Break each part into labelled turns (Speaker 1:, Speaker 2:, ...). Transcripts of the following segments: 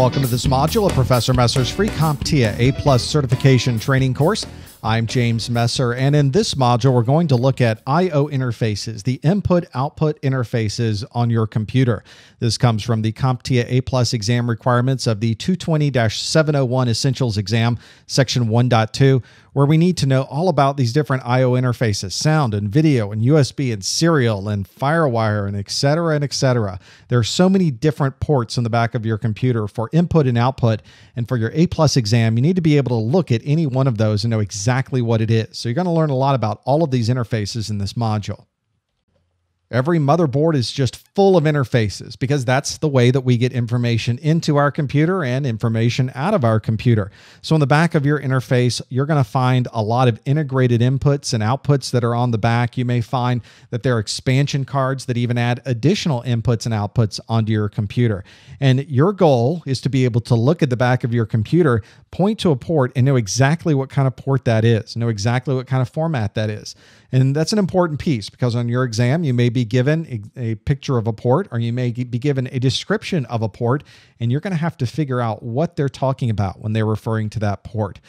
Speaker 1: Welcome to this module of Professor Messer's free CompTIA A Plus certification training course. I'm James Messer, and in this module, we're going to look at I/O interfaces, the input-output interfaces on your computer. This comes from the CompTIA A Plus exam requirements of the 220-701 Essentials exam, section 1.2, where we need to know all about these different I/O interfaces, sound and video and USB and serial and FireWire and etc. and etc. There are so many different ports in the back of your computer for input and output, and for your A Plus exam, you need to be able to look at any one of those and know exactly what it is. So you're going to learn a lot about all of these interfaces in this module. Every motherboard is just full of interfaces because that's the way that we get information into our computer and information out of our computer. So, in the back of your interface, you're going to find a lot of integrated inputs and outputs that are on the back. You may find that there are expansion cards that even add additional inputs and outputs onto your computer. And your goal is to be able to look at the back of your computer, point to a port, and know exactly what kind of port that is, know exactly what kind of format that is. And that's an important piece because on your exam, you may be given a, a, picture of a port or you may be given a description of a port, and you're going to have to figure out what they're talking about when they're referring to that port.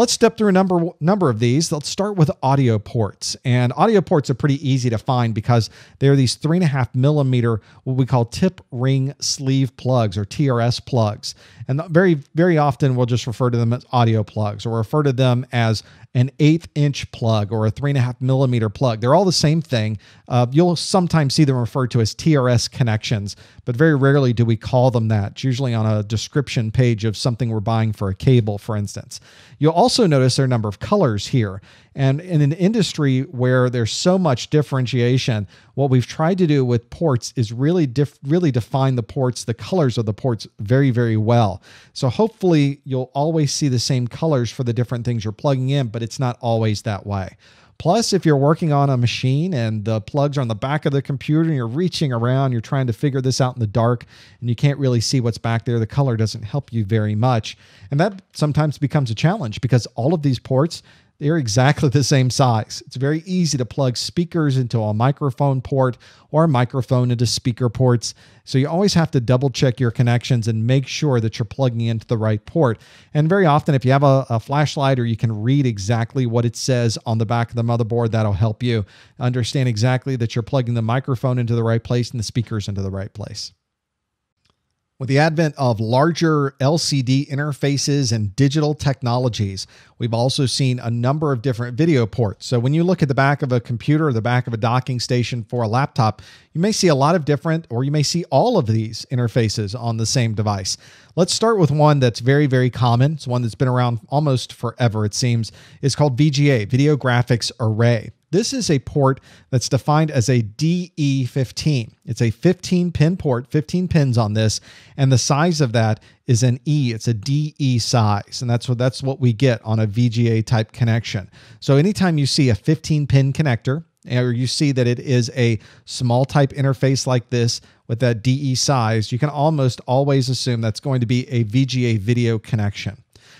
Speaker 1: Let's step through a number number of these. Let's start with audio ports. And audio ports are pretty easy to find because they're these three and a half millimeter, what we call tip ring sleeve plugs or TRS plugs. And very, very often we'll just refer to them as audio plugs or refer to them as an eighth inch plug or a three and a half millimeter plug. They're all the same thing. Uh, you'll sometimes see them referred to as TRS connections, but very rarely do we call them that. It's usually on a description page of something we're buying for a cable, for instance. You'll also notice there are a number of colors here. And in an industry where there's so much differentiation, what we've tried to do with ports is really really define the ports, the colors of the ports very, very well. So hopefully you'll always see the same colors for the different things you're plugging in, but it's not always that way. Plus, if you're working on a machine and the plugs are on the back of the computer and you're reaching around, you're trying to figure this out in the dark and you can't really see what's back there, the color doesn't help you very much. And that sometimes becomes a challenge because all of these ports they're exactly the same size. It's very easy to plug speakers into a microphone port or a microphone into speaker ports. So you always have to double check your connections and make sure that you're plugging into the right port. And very often, if you have a, a flashlight or you can read exactly what it says on the back of the motherboard, that'll help you understand exactly that you're plugging the microphone into the right place and the speakers into the right place. With the advent of larger LCD interfaces and digital technologies, we've also seen a number of different video ports. So, when you look at the back of a computer or the back of a docking station for a laptop, you may see a lot of different, or you may see all of these interfaces on the same device. Let's start with one that's very, very common. It's one that's been around almost forever, it seems. It's called VGA, Video Graphics Array. This is a port that's defined as a DE15. It's a 15 pin port, 15 pins on this, and the size of that is an E. It's a DE size, and that's what that's what we get on a VGA type connection. So anytime you see a 15 pin connector, or you see that it is a small type interface like this with that DE size, you can almost always assume that's going to be a VGA video connection.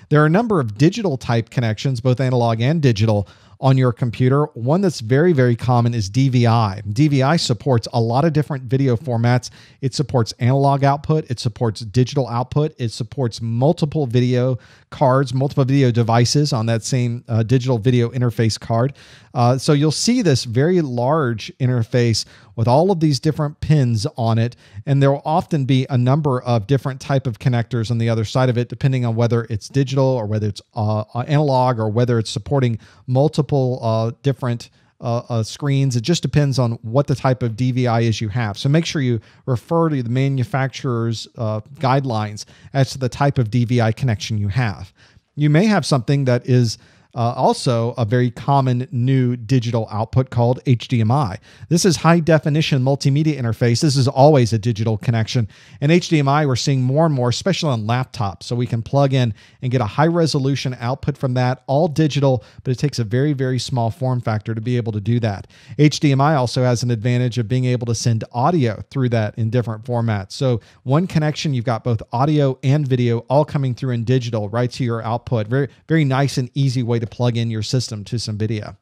Speaker 1: There are a number of digital type connections, both analog and digital, on your computer. One that's very, very common is DVI. DVI supports a lot of different video formats. It supports analog output, it supports digital output, it supports multiple video cards, multiple video devices on that same uh, digital video interface card. Uh, so you'll see this very large interface with all of these different pins on it, and there will often be a number of different type of connectors on the other side of it, depending on whether it's digital or whether it's uh, analog or whether it's supporting multiple uh, different. Uh, uh, screens. It just depends on what the type of DVI is you have. So make sure you refer to the manufacturer's uh, guidelines as to the type of DVI connection you have. You may have something that is uh, also, a very common new digital output called HDMI. This is high definition multimedia interface. This is always a digital connection. And HDMI, we're seeing more and more, especially on laptops. So we can plug in and get a high resolution output from that, all digital, but it takes a very, very small form factor to be able to do that. HDMI also has an advantage of being able to send audio through that in different formats. So one connection, you've got both audio and video all coming through in digital right to your output. Very, very nice and easy way to plug in your system to some video.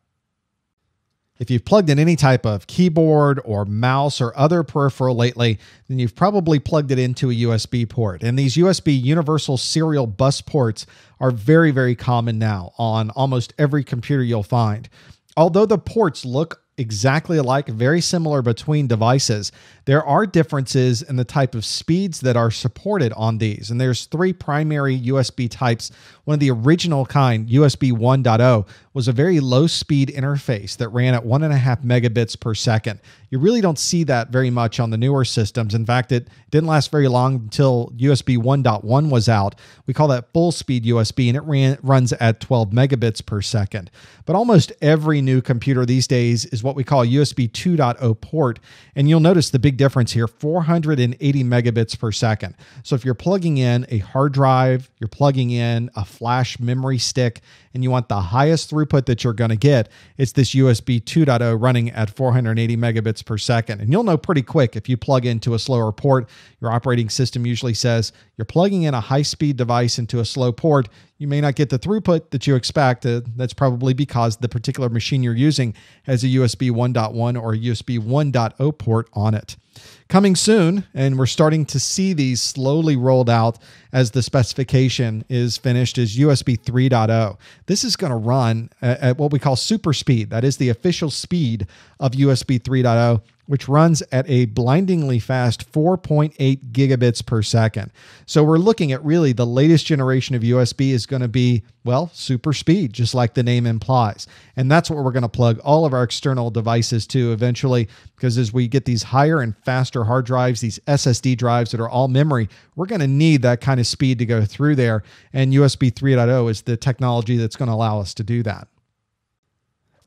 Speaker 1: If you've plugged in any type of keyboard or mouse or other peripheral lately, then you've probably plugged it into a USB port. And these USB universal serial bus ports are very, very common now on almost every computer you'll find. Although the ports look exactly alike, very similar between devices. There are differences in the type of speeds that are supported on these. And there's three primary USB types. One of the original kind, USB 1.0, was a very low speed interface that ran at one and a half megabits per second. You really don't see that very much on the newer systems. In fact, it didn't last very long until USB 1.1 was out. We call that full speed USB and it ran, runs at 12 megabits per second. But almost every new computer these days is what we call USB 2.0 port. And you'll notice the big difference here 480 megabits per second. So if you're plugging in a hard drive, you're plugging in a flash memory stick, and you want the highest throughput that you're going to get, it's this USB 2.0 running at 480 megabits per second. And you'll know pretty quick if you plug into a slower port, your operating system usually says you're plugging in a high speed device into a slow port. You may not get the throughput that you expect. Uh, that's probably because the particular machine you're using has a USB 1.1 or a USB 1.0 port on it. Coming soon, and we're starting to see these slowly rolled out as the specification is finished, is USB 3.0. This is going to run at what we call super speed. That is the official speed of USB 3.0 which runs at a blindingly fast 4.8 gigabits per second. So we're looking at really the latest generation of USB is going to be, well, super speed, just like the name implies. And that's what we're going to plug all of our external devices to eventually, because as we get these higher and faster hard drives, these SSD drives that are all memory, we're going to need that kind of speed to go through there. And USB 3.0 is the technology that's going to allow us to do that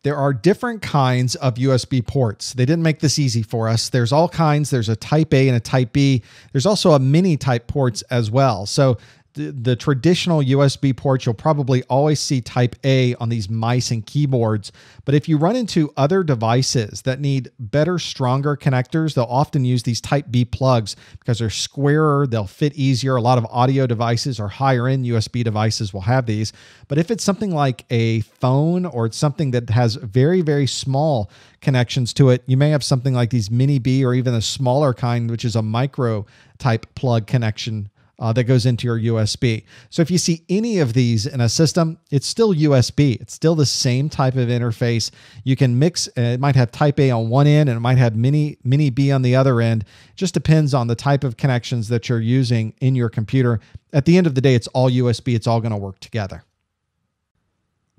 Speaker 1: there are different kinds of USB ports. They didn't make this easy for us. There's all kinds. There's a type A and a type B. There's also a mini type ports as well. So the, traditional USB ports, you'll probably always see Type A on these mice and keyboards. But if you run into other devices that need better, stronger connectors, they'll often use these Type B plugs because they're squarer, they'll fit easier. A lot of audio devices or higher end USB devices will have these. But if it's something like a phone or it's something that has very, very small connections to it, you may have something like these Mini B or even a smaller kind, which is a micro type plug connection uh, that goes into your USB. So if you see any of these in a system, it's still USB. It's still the same type of interface. You can mix. It might have Type A on one end, and it might have Mini Mini B on the other end. It just depends on the type of connections that you're using in your computer. At the end of the day, it's all USB. It's all going to work together.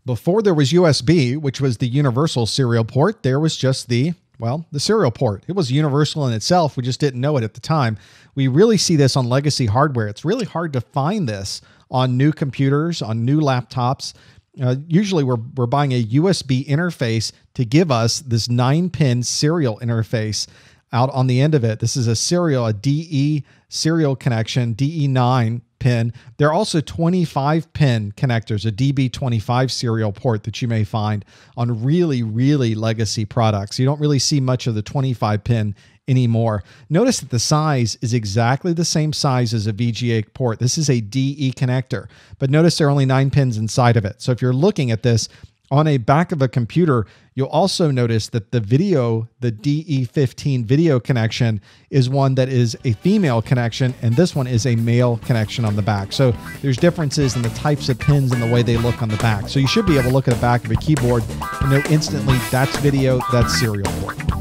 Speaker 1: Before there was USB, which was the universal serial port, there was just the well, the serial port. It was universal in itself. We just didn't know it at the time. We really see this on legacy hardware. It's really hard to find this on new computers, on new laptops. Uh, usually we're, we're buying a USB interface to give us this nine pin serial interface out on the end of it. This is a serial, a DE serial connection, DE9 pin. There are also 25 pin connectors, a DB25 serial port that you may find on really, really legacy products. You don't really see much of the 25 pin anymore. Notice that the size is exactly the same size as a VGA port. This is a DE connector, but notice there are only nine pins inside of it. So if you're looking at this, on a back of a computer, you'll also notice that the video, the DE15 video connection, is one that is a female connection, and this one is a male connection on the back. So there's differences in the types of pins and the way they look on the back. So you should be able to look at the back of a keyboard and know instantly that's video, that's serial port.